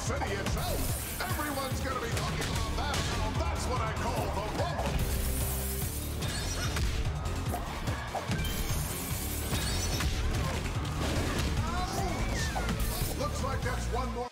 City itself. Everyone's gonna be talking about that. That's what I call the rumble. Looks like that's one more.